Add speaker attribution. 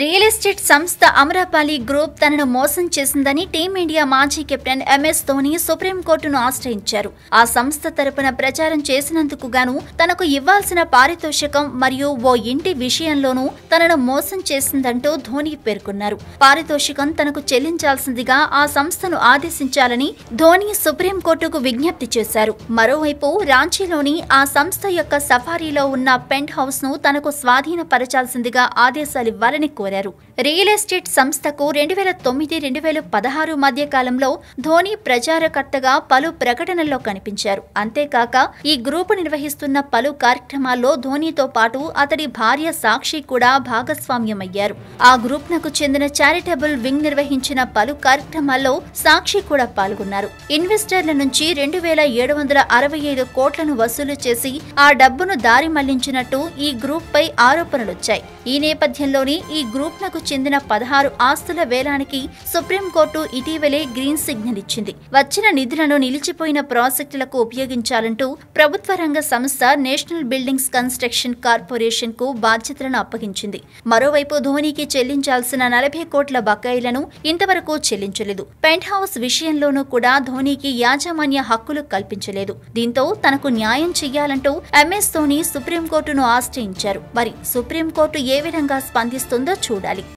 Speaker 1: Real estate సంస్థ Amrapali group తనను మోసం చేసిందని టీమిండియా మాజీ కెప్టెన్ ఎంఎస్ ధోని సుప్రీంకోర్టును ఆశ్రయించారు. ఆ సంస్థ తరపున ప్రచారం చేసినందుకు గాను తనకు ఇవ్వాల్సిన పారితోషికం మరియు ఓ ఇంటి విషయంలోనూ తనను మోసం చేసిందంటూ ధోని పేర్కొన్నారు. పారితోషికం తనకు చెల్లించాల్సిందిగా ఆ సంస్థను ఆదేశించాలని ధోని సుప్రీంకోర్టుకు విజ్ఞప్తి చేశారు. మరోవైపు రాంచీలోని ఆ సంస్థ యొక్క సఫారీలో ఉన్న పెంట్ హౌస్ను తనకు స్వాధీనపరచాల్సిందిగా ఆదేశాలివ్వాలని కోరారు. రియల్ ఎస్టేట్ సంస్థకు రెండు వేల తొమ్మిది రెండు వేల పదహారు మధ్య కాలంలో ధోని ప్రచారకర్తగా పలు ప్రకటనల్లో కనిపించారు. అంతేకాక ఈ గ్రూపు నిర్వహిస్తున్న పలు కార్యక్రమాల్లో ధోనితో పాటు అతడి భార్య సాక్షి కూడా భాగస్వామ్యమయ్యారు. ఆ గ్రూప్నకు చెందిన చారిటబుల్ వింగ్ నిర్వహించిన పలు కార్యక్రమాల్లో సాక్షి కూడా పాల్గొన్నారు. ఇన్వెస్టర్ల నుంచి రెండు వేల ఏడు వందల అరవై ఐదు కోట్లను వసూలు చేసి ఆ డబ్బును దారి మళ్ళించినట్టు ఈ గ్రూప్ పై ఆరోపణలొచ్చాయి. ఈ నేపథ్యంలోనే ఈ గ్రూప్లకు చెందిన పదహారు ఆస్తుల వేలానికి సుప్రీంకోర్టు ఇటీవలే గ్రీన్ సిగ్నల్ ఇచ్చింది. వచ్చిన నిధులను నిలిచిపోయిన ప్రాజెక్టులకు ఉపయోగించాలంటూ ప్రభుత్వ రంగ సంస్థ నేషనల్ బిల్డింగ్స్ కన్స్ట్రక్షన్ కార్పొరేషన్కు బాధ్యతలను అప్పగించింది. మరోవైపు ధోనికి చెల్లించాల్సిన నలభై కోట్ల బకాయిలను ఇంతవరకు చెల్లించలేదు. పెంట్ హౌస్ విషయంలోనూ కూడా ధోనికి యాజమాన్య హక్కులు కల్పించలేదు. దీంతో తనకు న్యాయం చెయ్యాలంటూ ఎంఎస్ ధోని సుప్రీంకోర్టును ఆశ్రయించారు. మరి సుప్రీంకోర్టు ఏ విధంగా స్పందిస్తుందో చూడాలి.